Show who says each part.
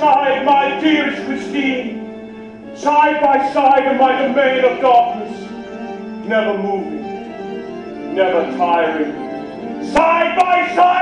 Speaker 1: side, my dearest Christine, side by side in my domain of darkness, never moving, never tiring, side by side.